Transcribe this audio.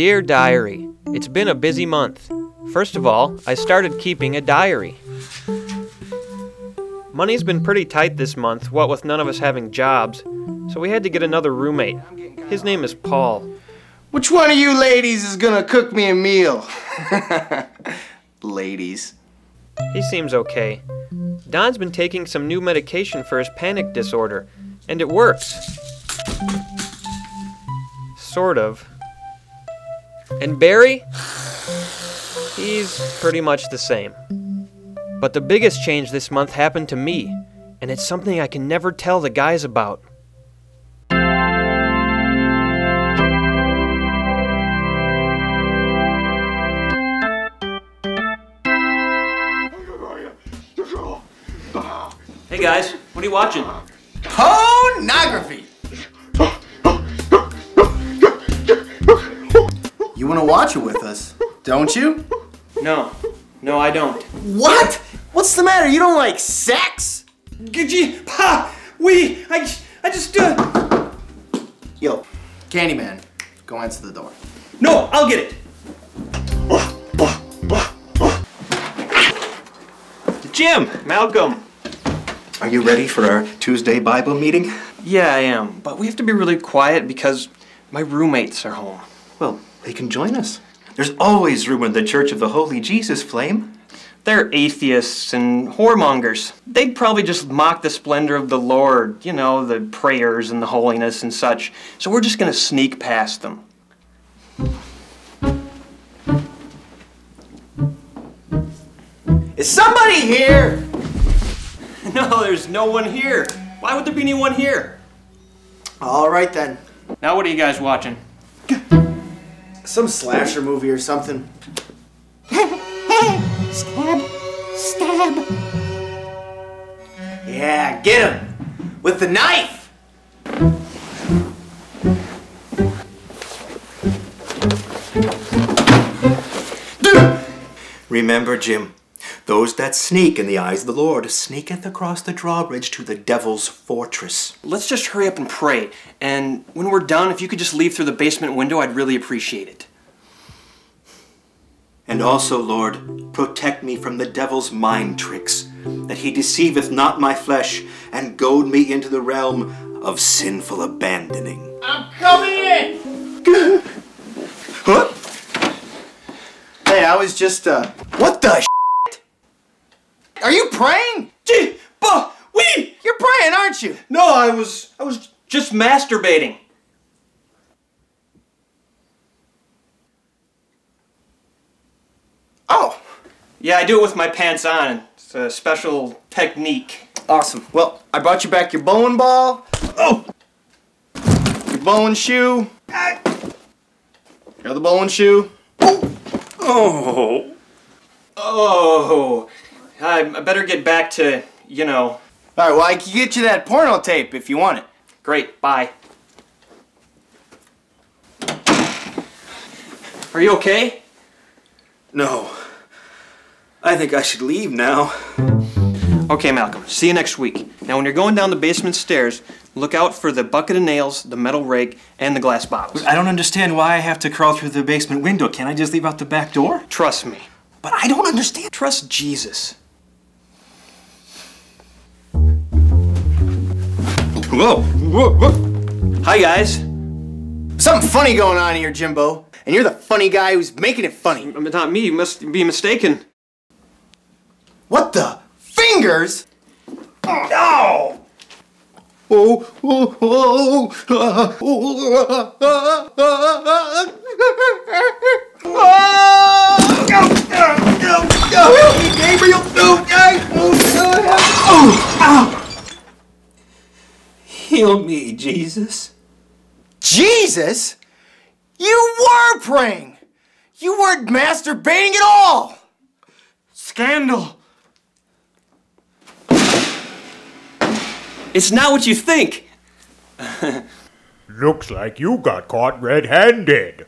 Dear Diary, it's been a busy month. First of all, I started keeping a diary. Money's been pretty tight this month, what with none of us having jobs, so we had to get another roommate. His name is Paul. Which one of you ladies is gonna cook me a meal? ladies. He seems okay. Don's been taking some new medication for his panic disorder, and it works. Sort of. And Barry? He's pretty much the same. But the biggest change this month happened to me, and it's something I can never tell the guys about. Hey guys, what are you watching? Pornography! You wanna watch it with us, don't you? No, no, I don't. What? What's the matter? You don't like sex? Gee, pa, we, I, I just, uh, Yo, Candyman, go answer the door. no, I'll get it. Jim, Malcolm. Are you ready for our Tuesday Bible meeting? Yeah, I am, but we have to be really quiet because my roommates are home. Well, they can join us. There's always room in the Church of the Holy Jesus Flame. They're atheists and whoremongers. They'd probably just mock the splendor of the Lord, you know, the prayers and the holiness and such. So we're just gonna sneak past them. Is somebody here? No, there's no one here. Why would there be anyone here? All right then. Now, what are you guys watching? Some slasher movie or something. Stab. Stab. Yeah, get him! With the knife! Remember, Jim, those that sneak in the eyes of the Lord sneaketh across the drawbridge to the devil's fortress. Let's just hurry up and pray. And when we're done, if you could just leave through the basement window, I'd really appreciate it. And also, Lord, protect me from the devil's mind tricks, that he deceiveth not my flesh, and goad me into the realm of sinful abandoning. I'm coming in! Huh? Hey, I was just, uh. What the shit? Are you praying? Gee, bah, we! You're praying, aren't you? No, I was, I was just masturbating. Oh, Yeah, I do it with my pants on. It's a special technique. awesome. Well, I brought you back your bowling ball. Oh! Your bowling shoe. Your other bowling shoe. Oh. Oh, I I better get back to, you know. Alright, well, I can get you that porno tape if you want it. Great, bye. Are you okay? No. I think I should leave now. Okay, Malcolm. See you next week. Now, when you're going down the basement stairs, look out for the bucket of nails, the metal rake, and the glass bottles. I don't understand why I have to crawl through the basement window. Can't I just leave out the back door? Trust me. But I don't understand. Trust Jesus. Whoa, whoa, whoa. Hi, guys. Something funny going on here, Jimbo. And you're the funny guy who's making it funny. Um, Not me. You must be mistaken. What the? Fingers? No! Oh, oh, oh, oh, oh, Heal me, Jesus. Jesus? You were praying! You weren't masturbating at all! Scandal. It's not what you think. Looks like you got caught red-handed.